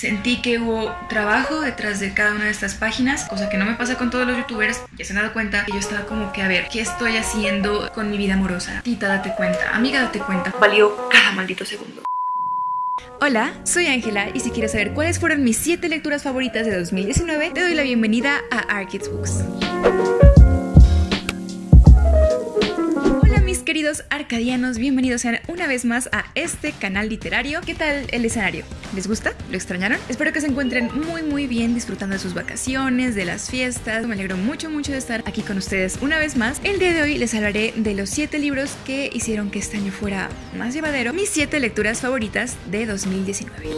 Sentí que hubo trabajo detrás de cada una de estas páginas, cosa que no me pasa con todos los youtubers. Ya se han dado cuenta que yo estaba como que a ver, ¿qué estoy haciendo con mi vida amorosa? Tita, date cuenta. Amiga, date cuenta. Valió cada maldito segundo. Hola, soy Ángela y si quieres saber cuáles fueron mis 7 lecturas favoritas de 2019, te doy la bienvenida a Arkids Books. Queridos arcadianos, bienvenidos sean una vez más a este canal literario. ¿Qué tal el escenario? ¿Les gusta? ¿Lo extrañaron? Espero que se encuentren muy muy bien disfrutando de sus vacaciones, de las fiestas. Me alegro mucho mucho de estar aquí con ustedes una vez más. El día de hoy les hablaré de los 7 libros que hicieron que este año fuera más llevadero, mis 7 lecturas favoritas de 2019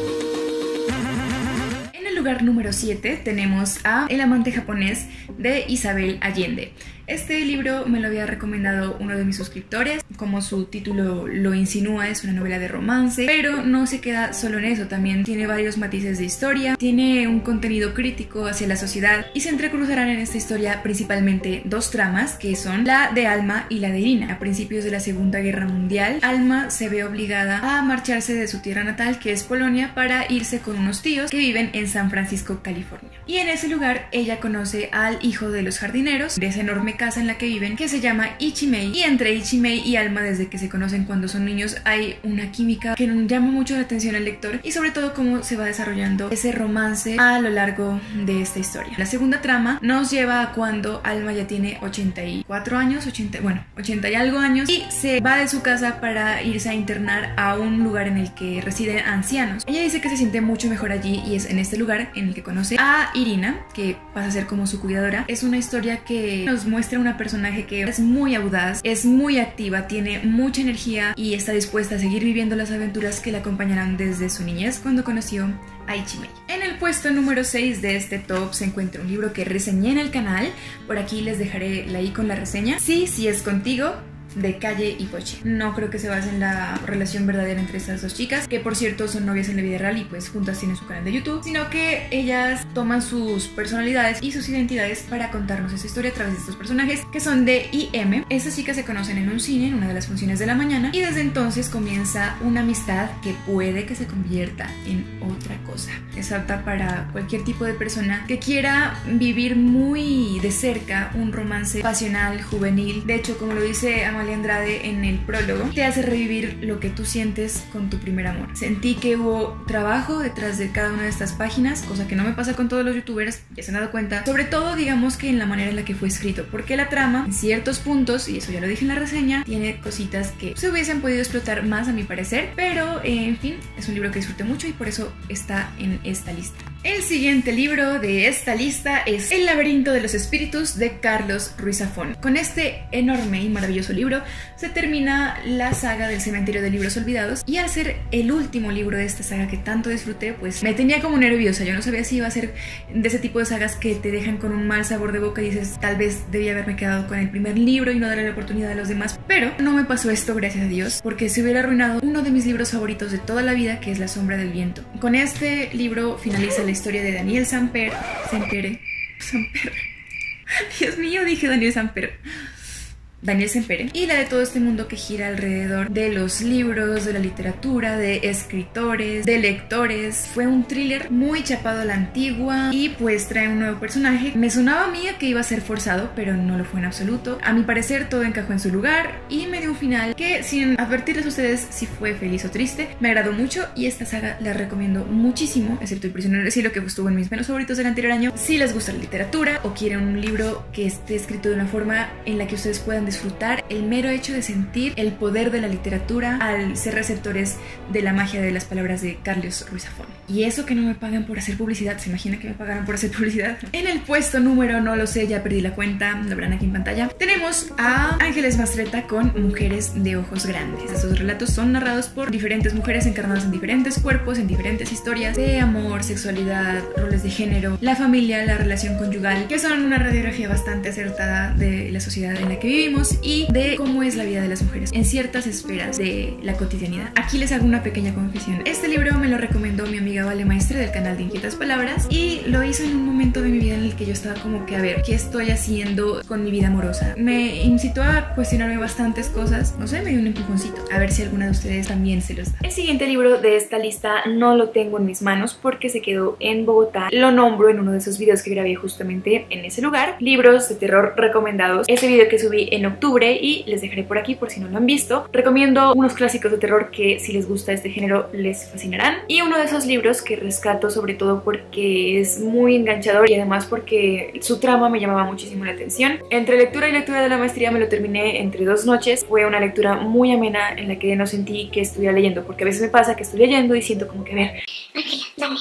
En el lugar número 7 tenemos a El amante japonés de Isabel Allende. Este libro me lo había recomendado uno de mis suscriptores, como su título lo insinúa, es una novela de romance, pero no se queda solo en eso, también tiene varios matices de historia, tiene un contenido crítico hacia la sociedad y se entrecruzarán en esta historia principalmente dos tramas, que son la de Alma y la de Irina. A principios de la Segunda Guerra Mundial, Alma se ve obligada a marcharse de su tierra natal, que es Polonia, para irse con unos tíos que viven en San Francisco, California. Y en ese lugar ella conoce al hijo de los jardineros, de ese enorme casa en la que viven que se llama Ichimei y entre Ichimei y Alma desde que se conocen cuando son niños hay una química que llama mucho la atención al lector y sobre todo cómo se va desarrollando ese romance a lo largo de esta historia. La segunda trama nos lleva a cuando Alma ya tiene 84 años, 80, bueno, 80 y algo años y se va de su casa para irse a internar a un lugar en el que residen ancianos. Ella dice que se siente mucho mejor allí y es en este lugar en el que conoce a Irina, que pasa a ser como su cuidadora. Es una historia que nos muestra una personaje que es muy audaz, es muy activa, tiene mucha energía y está dispuesta a seguir viviendo las aventuras que la acompañarán desde su niñez cuando conoció a Ichimei. En el puesto número 6 de este top se encuentra un libro que reseñé en el canal. Por aquí les dejaré la i con la reseña. Sí, sí es contigo, de Calle y Poche. No creo que se base en la relación verdadera entre estas dos chicas, que por cierto son novias en la vida real y pues juntas tienen su canal de YouTube, sino que ellas toman sus personalidades y sus identidades para contarnos esa historia a través de estos personajes que son de IM. Estas chicas se conocen en un cine, en una de las funciones de la mañana, y desde entonces comienza una amistad que puede que se convierta en otra cosa. Es apta para cualquier tipo de persona que quiera vivir muy de cerca un romance pasional, juvenil. De hecho, como lo dice Amalia Andrade en el prólogo, te hace revivir lo que tú sientes con tu primer amor. Sentí que hubo trabajo detrás de cada una de estas páginas, cosa que no me pasa con todos los youtubers, ya se han dado cuenta. Sobre todo, digamos que en la manera en la que fue escrito, porque la trama, en ciertos puntos, y eso ya lo dije en la reseña, tiene cositas que se hubiesen podido explotar más a mi parecer, pero en fin, es un libro que disfruté mucho y por eso está en esta lista. El siguiente libro de esta lista es El laberinto de los espíritus de Carlos Ruiz Zafón. Con este enorme y maravilloso libro se termina la saga del cementerio de libros olvidados y al ser el último libro de esta saga que tanto disfruté, pues me tenía como nerviosa. Yo no sabía si iba a ser de ese tipo de sagas que te dejan con un mal sabor de boca y dices, tal vez debía haberme quedado con el primer libro y no darle la oportunidad a los demás. Pero no me pasó esto, gracias a Dios, porque se hubiera arruinado uno de mis libros favoritos de toda la vida, que es La sombra del viento. Con este libro finaliza la historia de Daniel Samper, Sampere, Samper. Dios mío, dije Daniel Samper. Daniel Sempere, y la de todo este mundo que gira alrededor de los libros, de la literatura, de escritores, de lectores. Fue un thriller muy chapado a la antigua y pues trae un nuevo personaje. Me sonaba a mí que iba a ser forzado, pero no lo fue en absoluto. A mi parecer todo encajó en su lugar y me dio un final que sin advertirles a ustedes si fue feliz o triste, me agradó mucho y esta saga la recomiendo muchísimo, excepto El prisionero del cielo que estuvo en mis menos favoritos del anterior año. Si les gusta la literatura o quieren un libro que esté escrito de una forma en la que ustedes puedan disfrutar el mero hecho de sentir el poder de la literatura al ser receptores de la magia de las palabras de Carlos Ruiz Zafón. Y eso que no me pagan por hacer publicidad, ¿se imagina que me pagaran por hacer publicidad? En el puesto número, no lo sé, ya perdí la cuenta, lo verán aquí en pantalla, tenemos a Ángeles Mastreta con Mujeres de Ojos Grandes. Estos relatos son narrados por diferentes mujeres encarnadas en diferentes cuerpos, en diferentes historias de amor, sexualidad, roles de género, la familia, la relación conyugal, que son una radiografía bastante acertada de la sociedad en la que vivimos y de cómo es la vida de las mujeres en ciertas esferas de la cotidianidad. Aquí les hago una pequeña confesión. Este libro me lo recomendó mi amiga Vale Maestre del canal de Inquietas Palabras y lo hizo en un momento de mi vida en el que yo estaba como que a ver, ¿qué estoy haciendo con mi vida amorosa? Me incitó a cuestionarme bastantes cosas, no sé, me dio un empujoncito, a ver si alguna de ustedes también se los da. El siguiente libro de esta lista no lo tengo en mis manos porque se quedó en Bogotá. Lo nombro en uno de esos videos que grabé justamente en ese lugar. Libros de terror recomendados. Ese video que subí en y les dejaré por aquí por si no lo han visto. Recomiendo unos clásicos de terror que si les gusta este género les fascinarán. Y uno de esos libros que rescato sobre todo porque es muy enganchador y además porque su trama me llamaba muchísimo la atención. Entre lectura y lectura de la maestría me lo terminé entre dos noches. Fue una lectura muy amena en la que no sentí que estuviera leyendo porque a veces me pasa que estoy leyendo y siento como que ver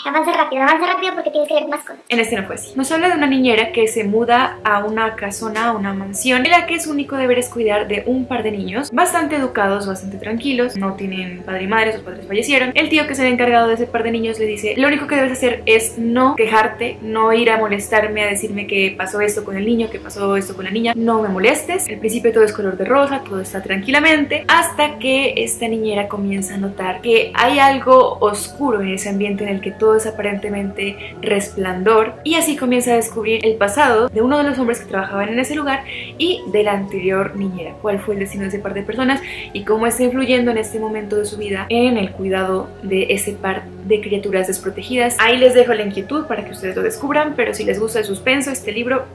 avanza rápido, avanza rápido porque tienes que leer más cosas. En este no fue así. Nos habla de una niñera que se muda a una casona, a una mansión, en la que su único deber es cuidar de un par de niños bastante educados, bastante tranquilos, no tienen padre y madre, sus padres fallecieron. El tío que se ha encargado de ese par de niños le dice, lo único que debes hacer es no quejarte, no ir a molestarme, a decirme que pasó esto con el niño, que pasó esto con la niña, no me molestes. Al principio todo es color de rosa, todo está tranquilamente, hasta que esta niñera comienza a notar que hay algo oscuro en ese ambiente en el que todo es aparentemente resplandor y así comienza a descubrir el pasado de uno de los hombres que trabajaban en ese lugar y de la anterior niñera, cuál fue el destino de ese par de personas y cómo está influyendo en este momento de su vida en el cuidado de ese par de criaturas desprotegidas. Ahí les dejo la inquietud para que ustedes lo descubran, pero si les gusta el suspenso, este libro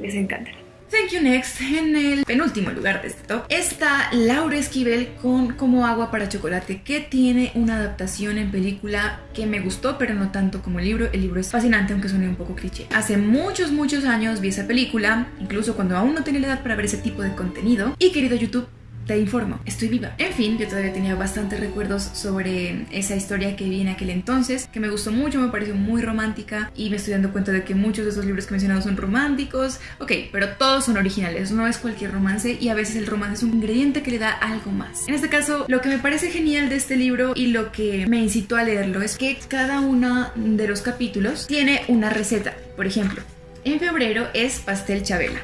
les encantará. Thank You Next, en el penúltimo lugar de este top, está Laura Esquivel con Como agua para chocolate, que tiene una adaptación en película que me gustó, pero no tanto como el libro. El libro es fascinante, aunque suene un poco cliché. Hace muchos, muchos años vi esa película, incluso cuando aún no tenía la edad para ver ese tipo de contenido. Y querido YouTube, te informo, estoy viva. En fin, yo todavía tenía bastantes recuerdos sobre esa historia que vi en aquel entonces, que me gustó mucho, me pareció muy romántica y me estoy dando cuenta de que muchos de esos libros que he mencionado son románticos. Ok, pero todos son originales, no es cualquier romance y a veces el romance es un ingrediente que le da algo más. En este caso, lo que me parece genial de este libro y lo que me incitó a leerlo es que cada uno de los capítulos tiene una receta. Por ejemplo, en febrero es pastel chabela.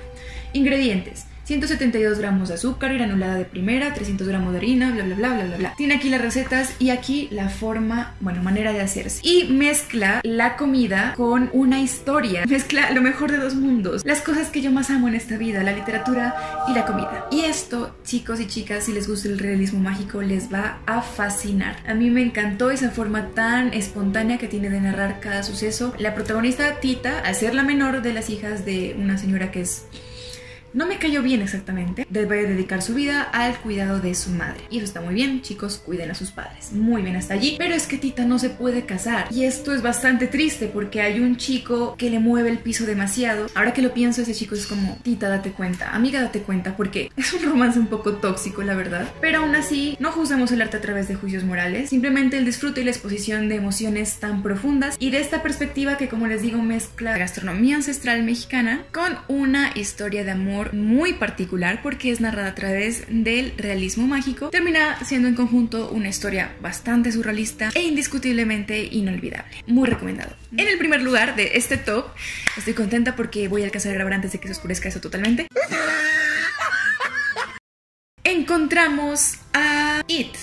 Ingredientes 172 gramos de azúcar granulada de primera, 300 gramos de harina, bla bla bla bla bla bla. Tiene aquí las recetas y aquí la forma, bueno, manera de hacerse. Y mezcla la comida con una historia. Mezcla lo mejor de dos mundos. Las cosas que yo más amo en esta vida, la literatura y la comida. Y esto, chicos y chicas, si les gusta el realismo mágico, les va a fascinar. A mí me encantó esa forma tan espontánea que tiene de narrar cada suceso. La protagonista, Tita, al ser la menor de las hijas de una señora que es no me cayó bien exactamente. Debe dedicar su vida al cuidado de su madre. Y eso está muy bien, chicos, cuiden a sus padres. Muy bien hasta allí. Pero es que Tita no se puede casar. Y esto es bastante triste porque hay un chico que le mueve el piso demasiado. Ahora que lo pienso, ese chico es como, Tita, date cuenta, amiga, date cuenta, porque es un romance un poco tóxico, la verdad. Pero aún así, no juzgamos el arte a través de juicios morales. Simplemente el disfrute y la exposición de emociones tan profundas. Y de esta perspectiva que, como les digo, mezcla gastronomía ancestral mexicana con una historia de amor muy particular porque es narrada a través del realismo mágico, termina siendo en conjunto una historia bastante surrealista e indiscutiblemente inolvidable. Muy recomendado. En el primer lugar de este top, estoy contenta porque voy a alcanzar a grabar antes de que se oscurezca eso totalmente. Encontramos a It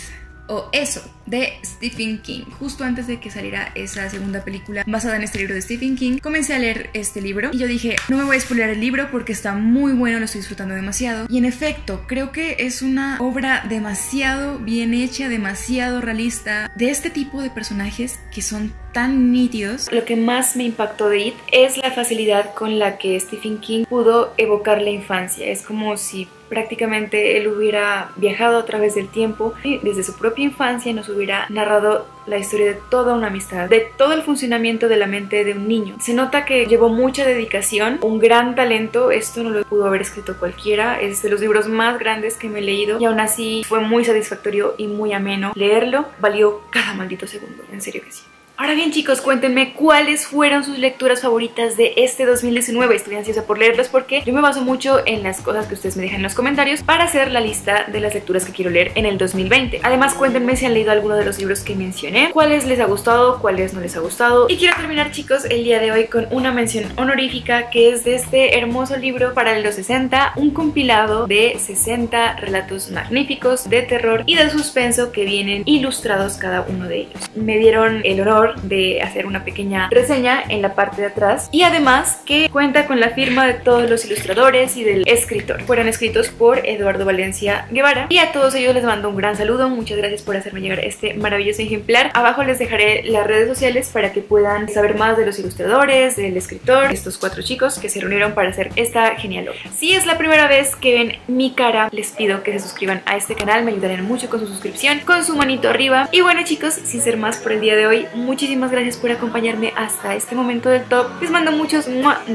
o Eso de Stephen King. Justo antes de que saliera esa segunda película basada en este libro de Stephen King, comencé a leer este libro y yo dije, no me voy a spoiler el libro porque está muy bueno, lo estoy disfrutando demasiado. Y en efecto, creo que es una obra demasiado bien hecha, demasiado realista, de este tipo de personajes que son tan nítidos. Lo que más me impactó de It es la facilidad con la que Stephen King pudo evocar la infancia. Es como si prácticamente él hubiera viajado a través del tiempo y desde su propia infancia nos hubiera narrado la historia de toda una amistad, de todo el funcionamiento de la mente de un niño. Se nota que llevó mucha dedicación, un gran talento, esto no lo pudo haber escrito cualquiera, es de los libros más grandes que me he leído y aún así fue muy satisfactorio y muy ameno leerlo, valió cada maldito segundo, en serio que sí. Ahora bien chicos, cuéntenme cuáles fueron sus lecturas favoritas de este 2019. Estoy ansiosa por leerlos porque yo me baso mucho en las cosas que ustedes me dejan en los comentarios para hacer la lista de las lecturas que quiero leer en el 2020. Además, cuéntenme si han leído alguno de los libros que mencioné, cuáles les ha gustado, cuáles no les ha gustado. Y quiero terminar chicos el día de hoy con una mención honorífica que es de este hermoso libro para los 60, un compilado de 60 relatos magníficos de terror y de suspenso que vienen ilustrados cada uno de ellos. Me dieron el honor de hacer una pequeña reseña en la parte de atrás y además que cuenta con la firma de todos los ilustradores y del escritor. Fueron escritos por Eduardo Valencia Guevara y a todos ellos les mando un gran saludo, muchas gracias por hacerme llegar este maravilloso ejemplar. Abajo les dejaré las redes sociales para que puedan saber más de los ilustradores, del escritor, estos cuatro chicos que se reunieron para hacer esta genial obra. Si es la primera vez que ven mi cara, les pido que se suscriban a este canal, me ayudarán mucho con su suscripción, con su manito arriba. Y bueno chicos, sin ser más por el día de hoy, muchas muchísimas gracias por acompañarme hasta este momento del top. Les mando muchos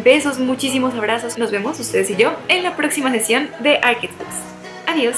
besos, muchísimos abrazos. Nos vemos ustedes y yo en la próxima sesión de Architects. Adiós.